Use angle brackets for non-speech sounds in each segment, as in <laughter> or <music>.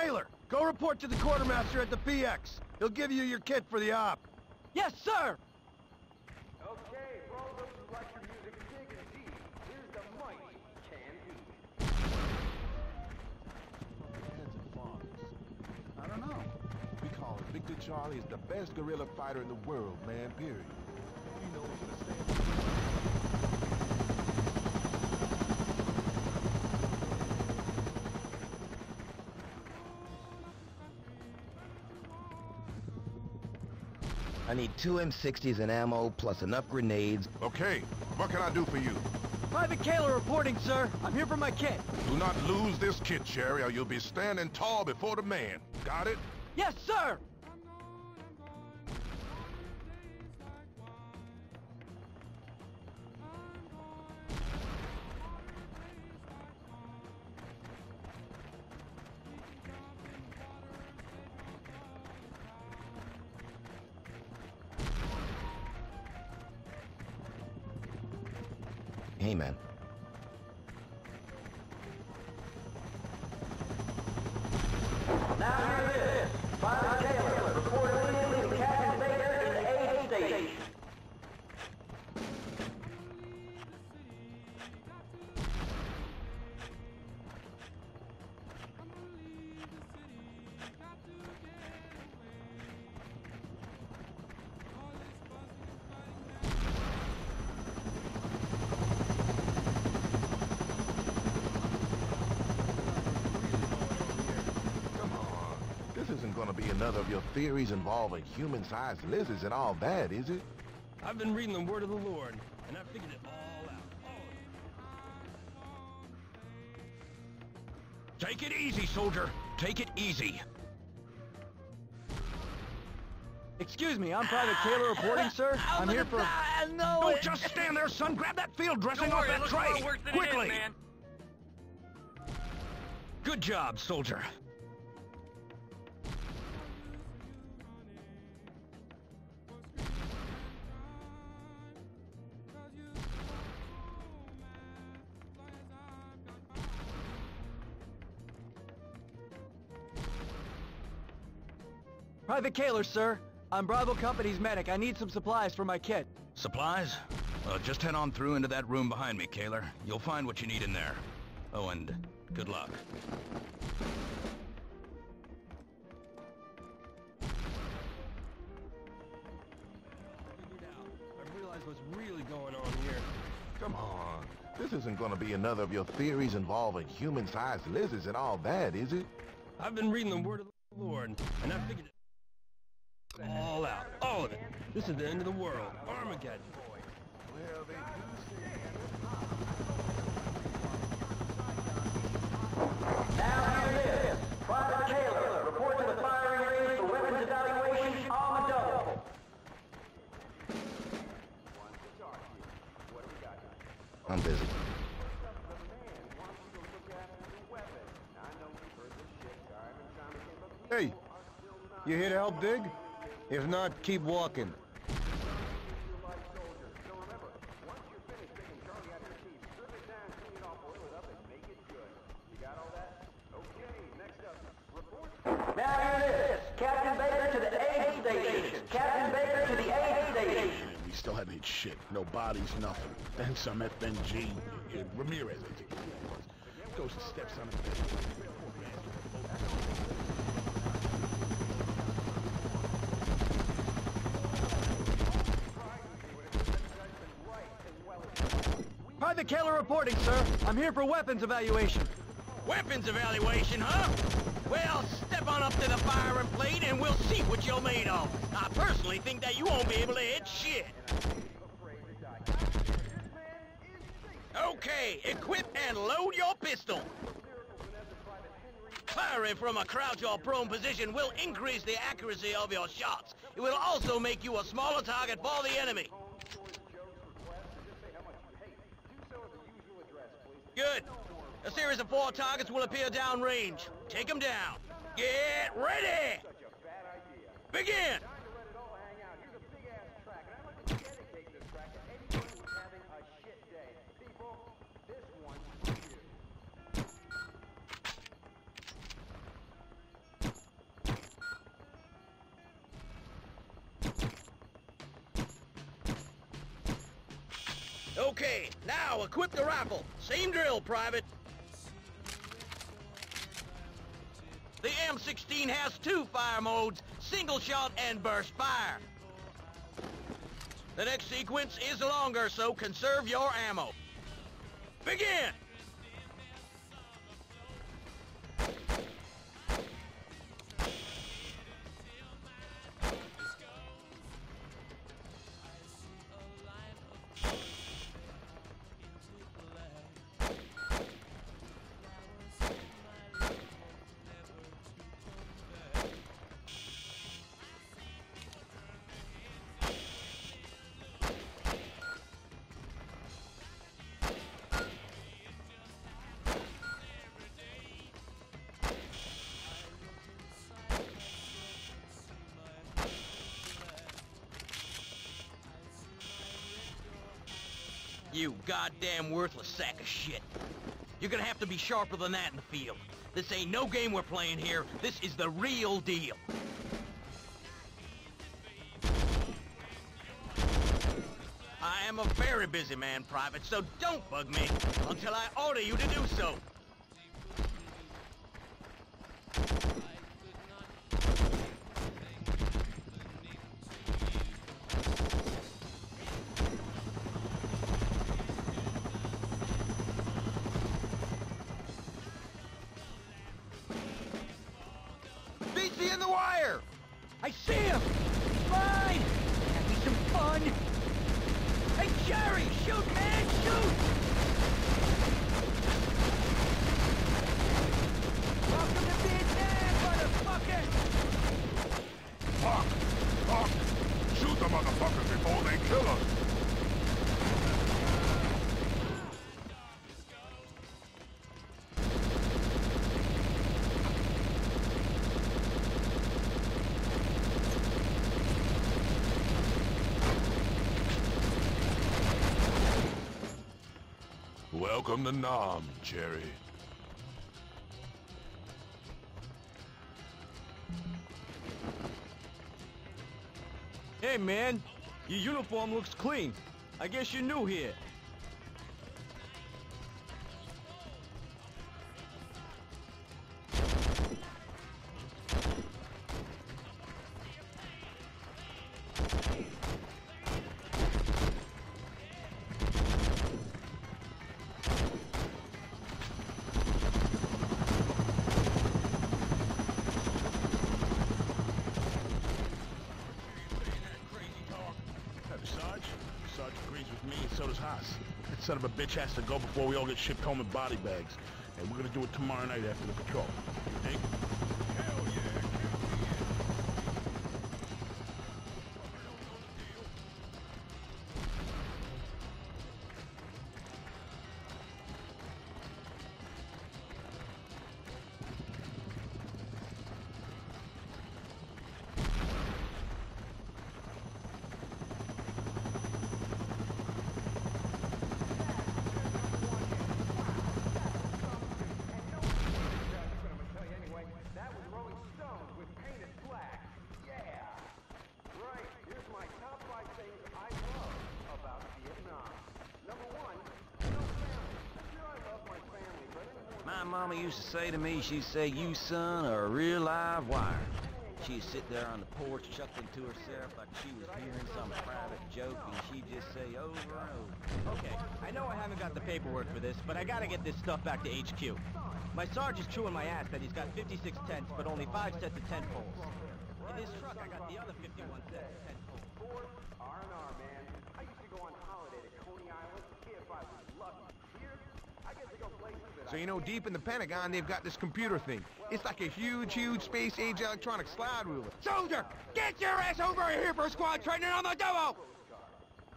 Taylor, go report to the quartermaster at the PX. He'll give you your kit for the op. Yes, sir! Okay, for all those who like your music big and deep, here's the mighty Can I don't know. Because Victor Charlie is the best guerrilla fighter in the world, man, period. He knows where to stand. I need two M60s and ammo, plus enough grenades. Okay, what can I do for you? Private Kaler reporting, sir. I'm here for my kit. Do not lose this kit, Sherry, or you'll be standing tall before the man. Got it? Yes, sir! Hey, man. Be another of your theories involving human-sized lizards and all that, is it? I've been reading the word of the Lord, and I figured it all out. Take it easy, soldier. Take it easy. Excuse me, I'm Private Taylor reporting, sir. <laughs> I'm here for... Don't just stand there, son. Grab that field dressing off that tray. Quickly. Good job, soldier. Private Kaler, sir. I'm Bravo Company's medic. I need some supplies for my kit. Supplies? Uh, just head on through into that room behind me, Kaler. You'll find what you need in there. Oh, and good luck. I realize what's really going on here. Come on. This isn't gonna be another of your theories involving human-sized lizards and all that, is it? I've been reading the word of the Lord, and I figured it all out. All of it. This is the end of the world. Armageddon. Well, they Now hear this. Private Taylor, report to the firing range for weapons evaluation on the double. I'm busy. Hey, you here to help dig? If not, keep walking. Now hear this. Captain Baker to the aid station. Captain Baker to the aid station. We still haven't hit shit. No bodies, nothing. Then some FNG. Ramirez, I think it was. Goes to steps on a Private reporting, sir. I'm here for weapons evaluation. Weapons evaluation, huh? Well, step on up to the firing plate and we'll see what you're made of. I personally think that you won't be able to hit shit. Okay, equip and load your pistol. Firing from a crouch or prone position will increase the accuracy of your shots. It will also make you a smaller target for the enemy. Good. A series of four targets will appear downrange. Take them down. Get ready! Begin! Okay, now equip the rifle. Same drill, Private. The M16 has two fire modes, single shot and burst fire. The next sequence is longer, so conserve your ammo. Begin! You goddamn worthless sack of shit. You're gonna have to be sharper than that in the field. This ain't no game we're playing here. This is the real deal. I am a very busy man, Private, so don't bug me until I order you to do so. Hey, Jerry! Shoot, man! Shoot! Welcome to Nam, Jerry. Hey, man! Your uniform looks clean. I guess you're new here. So does Haas. That son of a bitch has to go before we all get shipped home in body bags. And we're gonna do it tomorrow night after the patrol. Mama used to say to me, she'd say, you son are a real live wire. She'd sit there on the porch chuckling to herself like she was hearing some private joke and she'd just say over and over. Okay, I know I haven't got the paperwork for this, but I gotta get this stuff back to HQ. My sarge is chewing my ass that he's got 56 tents, but only five sets of tent poles. In this truck, I got the other 51 sets of tent poles. Fourth, R&R, man. I used to go on holiday to Coney Island if I was lucky. Here, I get to go places that So you know, deep in the Pentagon, they've got this computer thing. It's like a huge, huge space-age electronic slide ruler. Soldier, get your ass over here for squad training on the double!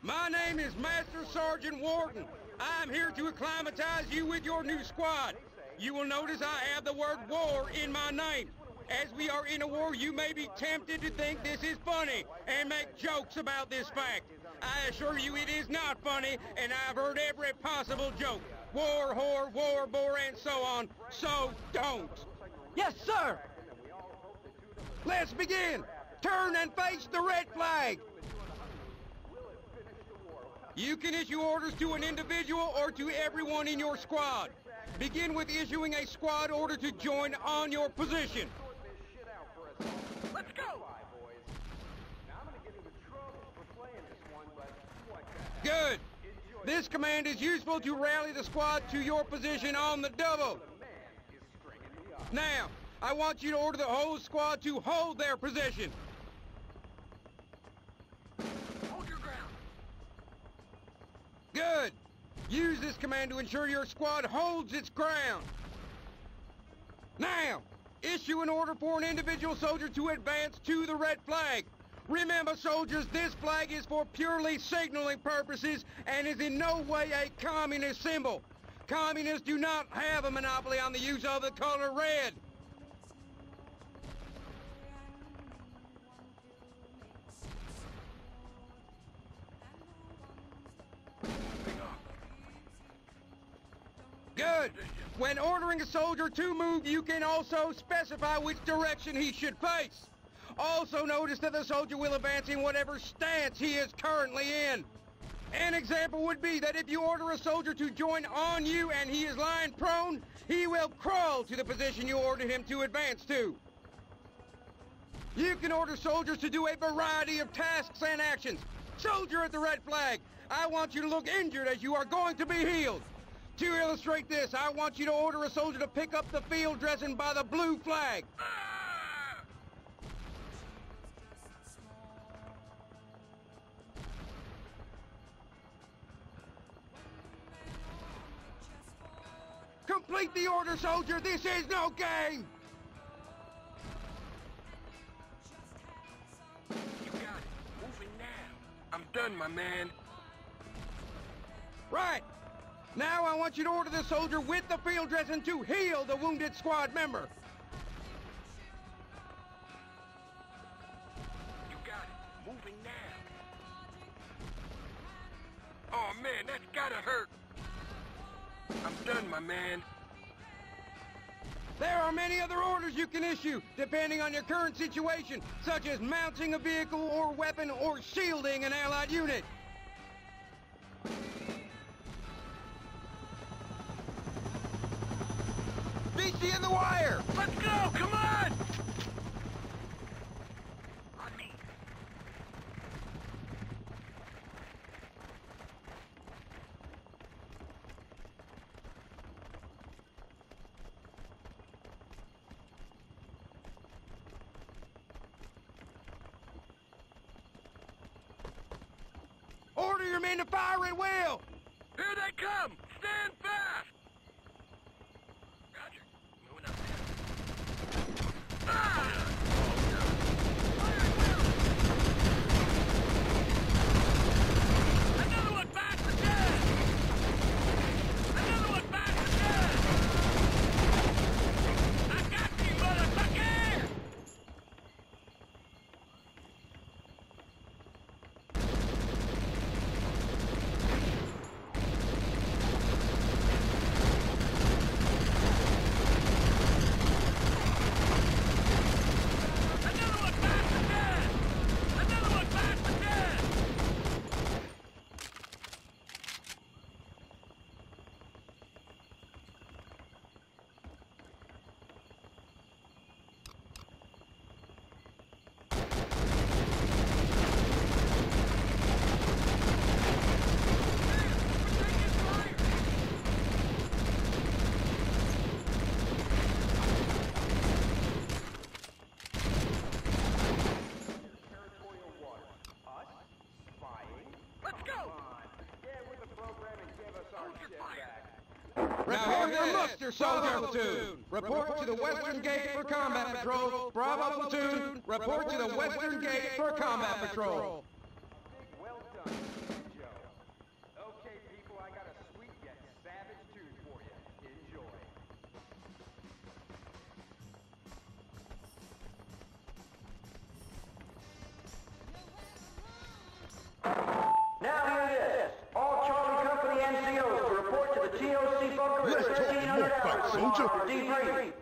My name is Master Sergeant Warden. I'm here to acclimatize you with your new squad. You will notice I have the word war in my name. As we are in a war, you may be tempted to think this is funny and make jokes about this fact. I assure you it is not funny, and I've heard every possible joke. War, whore, war, bore, and so on. So don't. Yes, sir! Let's begin. Turn and face the red flag. You can issue orders to an individual or to everyone in your squad. Begin with issuing a squad order to join on your position. Let's go! boys. Now I'm gonna get into trouble for playing this one, but you watch that. Good. This command is useful to rally the squad to your position on the double. The man is stringing me up. Now, I want you to order the whole squad to hold their position. Hold your ground. Good. Use this command to ensure your squad holds its ground. Now, issue an order for an individual soldier to advance to the red flag. Remember, soldiers, this flag is for purely signaling purposes and is in no way a communist symbol. Communists do not have a monopoly on the use of the color red. Good. When ordering a soldier to move, you can also specify which direction he should face. Also notice that the soldier will advance in whatever stance he is currently in. An example would be that if you order a soldier to join on you and he is lying prone, he will crawl to the position you ordered him to advance to. You can order soldiers to do a variety of tasks and actions. Soldier at the red flag, I want you to look injured as you are going to be healed. To illustrate this, I want you to order a soldier to pick up the field dressing by the blue flag. Complete the order, soldier! This is no game! You got it. Moving now. I'm done, my man. Right. Now I want you to order the soldier with the field dressing to heal the wounded squad member. You got it. Moving now. Oh, man, that's gotta hurt. I'm done, my man. There are many other orders you can issue, depending on your current situation, such as mounting a vehicle or weapon or shielding an allied unit. VC in the wire! Let's go! Come on me. Men to fire at will! Here they come! Stand fast! Roger. Moving up there. Ah! Fire at will! Another one back to dead! Another one back to dead! I got you, motherfucker! Another one back to dead! Another one back to dead! Territorial waters. Us? Spying? Let's go! Get with the program and give us our shit back. Now here's your muster, soldier platoon. Report to the western gate for combat patrol. Bravo platoon, report to the western gate for combat patrol. Soldier.